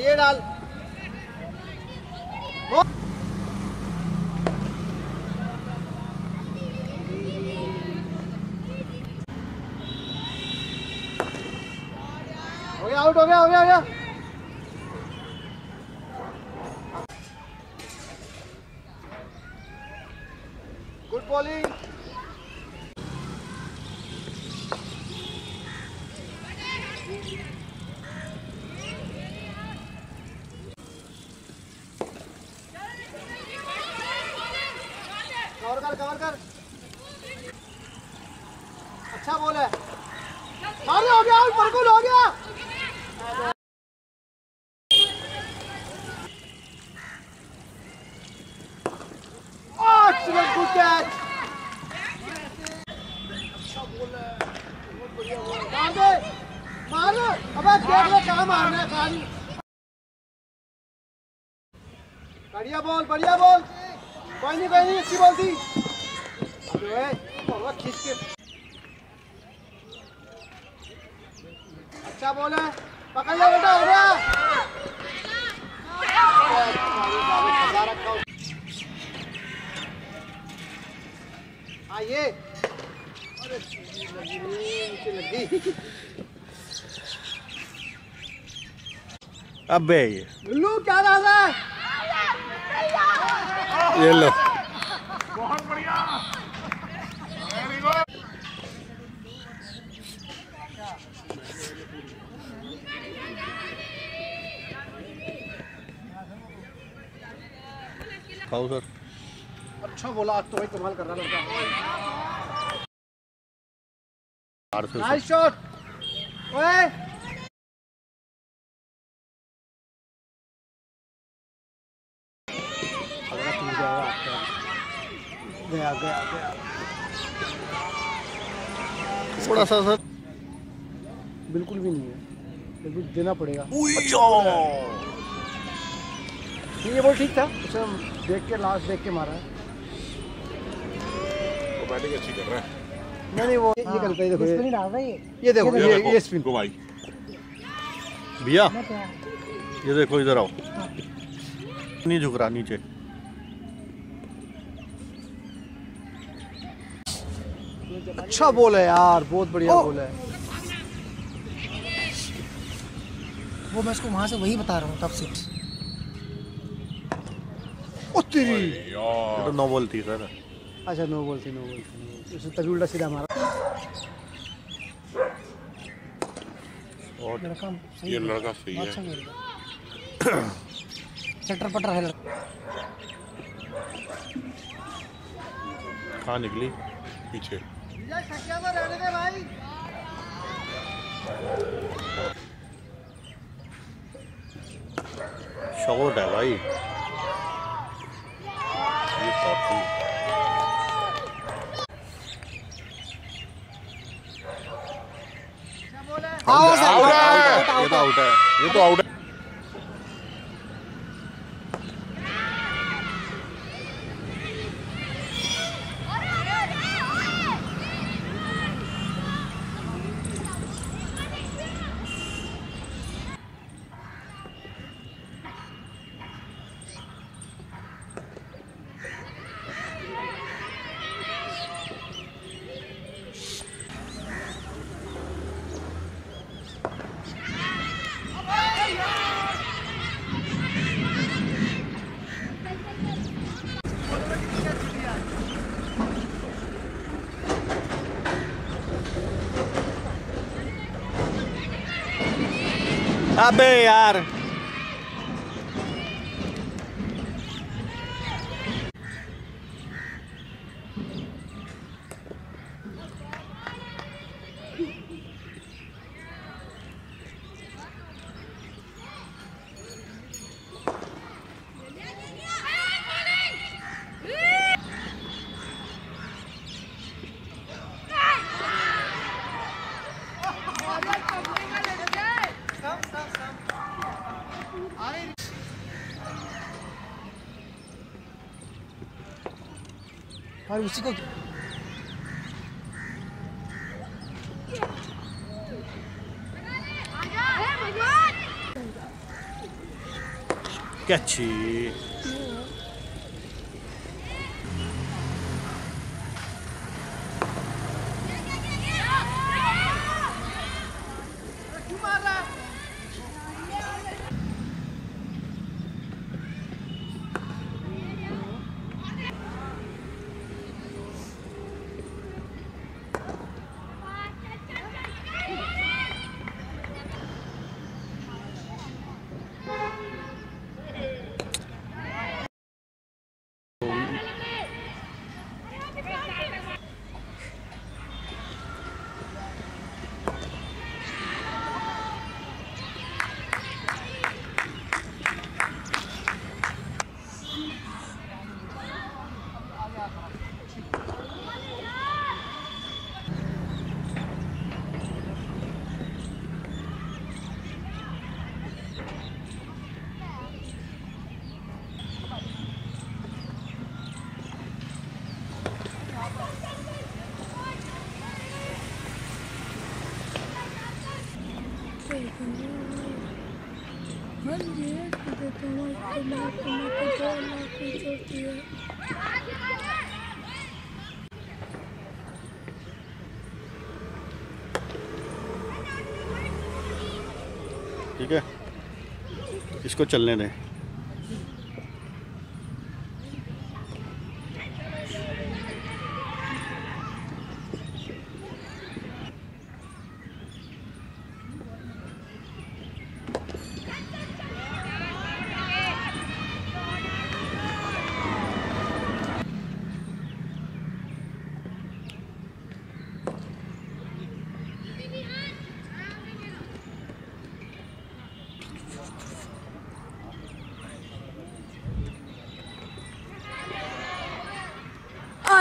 ये डाल। हो गया आउट हो गया हो गया हो गया। गुड बॉलिंग कवर कर कवर कर अच्छा बोल है अरे हो गया बिल्कुल हो गया एक्सीलेंट गुड कैच अच्छा बोल है बहुत बढ़िया बोल है। मार दे बढ़िया बॉल बढ़िया बॉल कोई नहीं कोई नहीं, अच्छी बॉल खींच के। अच्छा बॉल है। पकड़ लो बेटा हो गया ये अरे लगी लगी। अबे ये। गुल्लू क्या रहा है? ये लो। खाओ सर। अच्छा बोला आज तो भाई कमाल कर रहा लड़का। नाइस शॉट ओए अगला टूट जाएगा आपका गया गया गया थोड़ा सा सर। बिल्कुल भी नहीं है। बिल्कुल देना पड़ेगा। ये बॉल ठीक था। उसे देख के लास्ट देख के मारा है। बैटिंग अच्छी कर रहा है। नहीं नहीं वो ये करता है देखो ये- स्पिन डाल रहा है ये। ये देखो ये ये स्पिन। को भाई। भैया। ये देखो इधर आओ। नहीं झुक रहा नीचे। अच्छा बॉल है यार बहुत बढ़िया बॉल है। वो मैं उसको वहाँ से वही बता रहा हूँ तब से ओ तेरी। तो नो बॉल थी सर। अच्छा नो बॉल थी नो बॉल थी। उसने तभी उल्टा सीधा मारा। और लड़का सही ये लड़का सही है। अच्छा चटर पटर है लड़का। कहाँ निकली? पीछे। शॉट है भाई। ये थी आउट है, आउट है। ये तो आउट है क्या तो ठीक है। इसको चलने दें।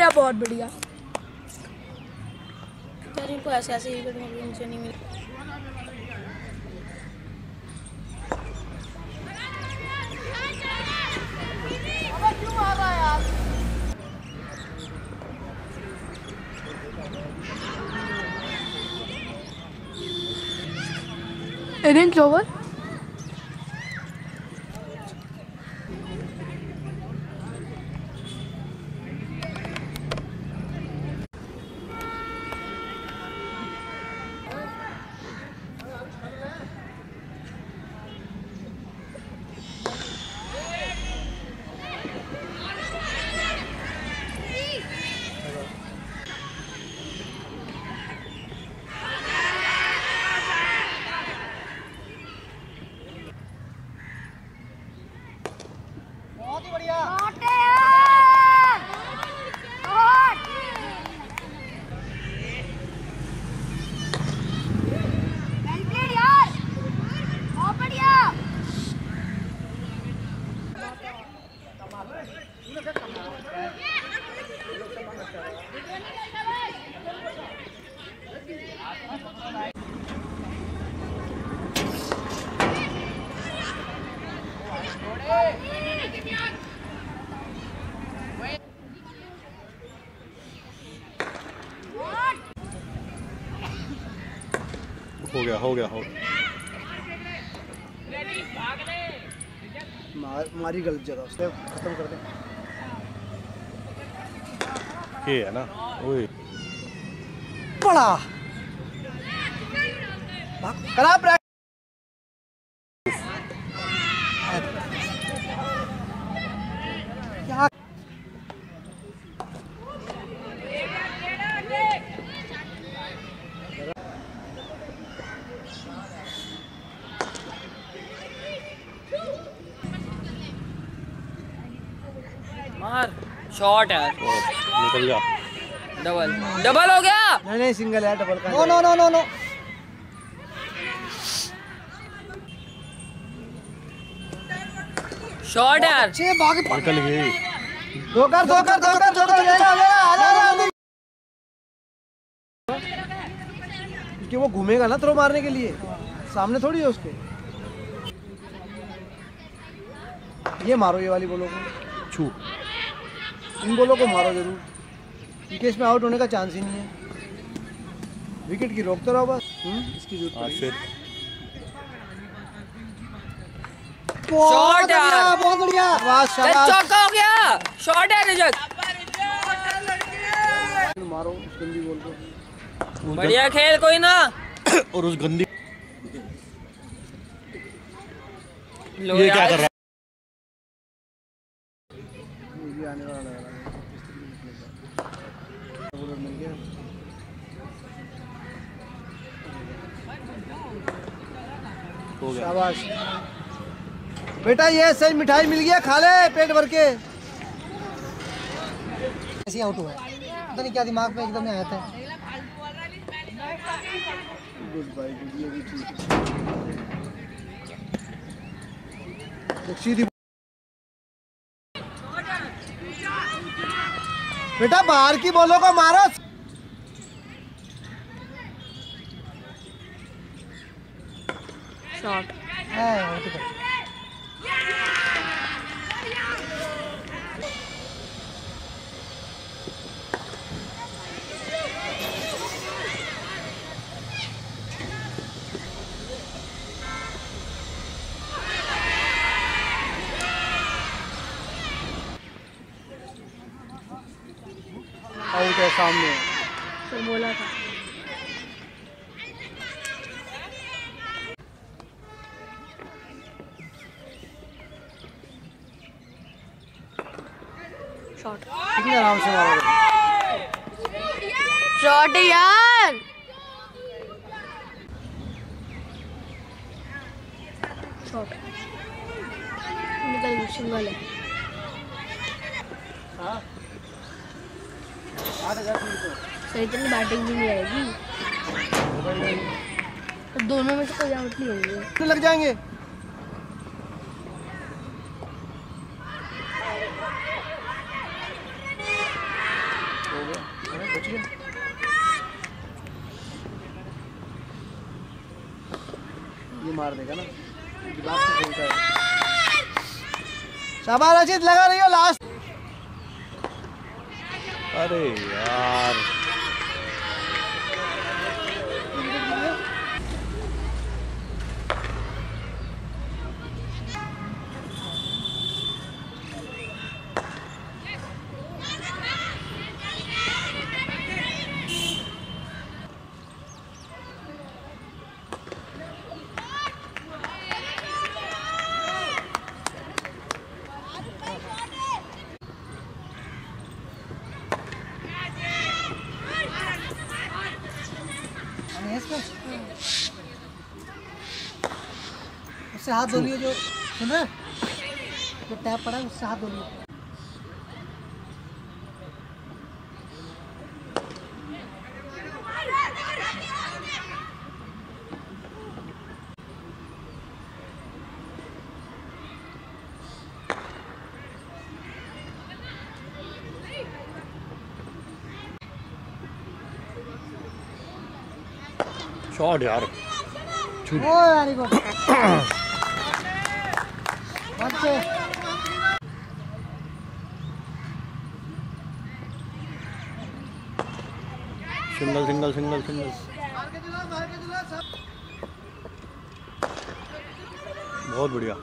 अरे बहुत बढ़िया यार इनको ऐसे ऐसे करने के नीचे नहीं मिला Innings over. गया हो गया हो मार मारी गलत जगह उसने खत्म कर दे ये है ना ओए। पड़ा। करा प्रैक्टिस क्या शॉट है। निकल गया। डबल डबल हो गया? नहीं नहीं सिंगल है डबल का no no no no no shot यार अच्छे भाग निकल गई। दो कर दो कर दो कर दो कर ले ले ले ले क्योंकि वो घूमेगा ना थ्रो मारने के लिए। सामने थोड़ी है उसके। ये मारो ये वाली बोलो छू। इन बोलो को मारो ज़रूर। क्योंकि इसमें आउट होने का चांस ही नहीं है। विकेट की रोकते रहो बस। हम्म, इसकी ज़रूरत। फिर। शॉट यार बहुत बढ़िया चौका हो गया। शॉट है रिजत मारो उस गंदी बॉल को। बढ़िया खेल कोई ना। और उस गंदी ये क्या कर रहा ये भी आने वाला लग रहा है बॉलर मिल गया है हो गया शाबाश। बेटा, ये सही मिठाई मिल गया खा ले पेट भर के। ऐसे आउट हुआ पता नहीं क्या दिमाग में एकदम आया था। बेटा, बाहर की बॉलों को मारो। शॉट आउट है सामने तो बोला था। शॉट यार निकल सिंगल है। सही तरह बैटिंग भी नहीं आएगी। तो दोनों में से कोई आउट नहीं होंगे। कितने लग जाएँगे हो गया अरे, बच गया ये मार देगा ना। शाबाश अजीत लगा रही हो लास्ट अरे यार। इसमें उससे हाथ धो लियो जो, सुन। जो टैप पड़ा है, उससे हाथ धो लियो। शॉट यार ओ यार को बच्चे सिंगल सिंगल सिंगल सिंगल बहुत बढ़िया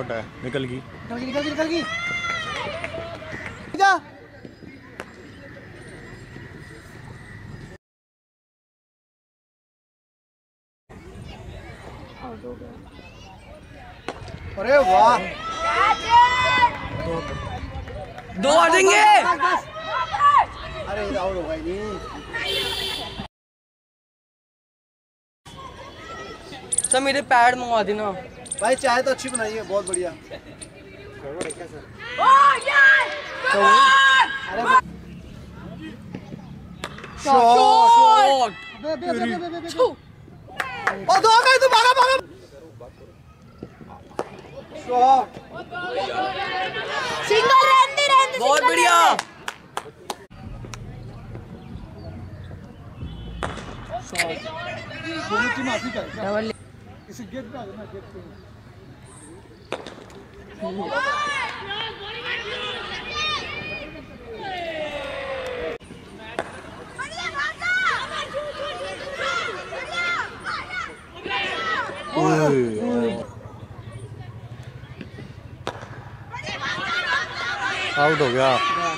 आउट है। निकल गई। निकल गई निकल गई निकल गई। अरे वाह। दो आ जाएँगे अरे आउट हो गई नहीं। सब मेरे पैड मंगवा देना। भाई चाय तो अच्छी बनाई है बहुत बढ़िया तू बहुत बढ़िया की माफ़ी कर डबल इसे गेट पे आ जाना गेट पे आउट हो गया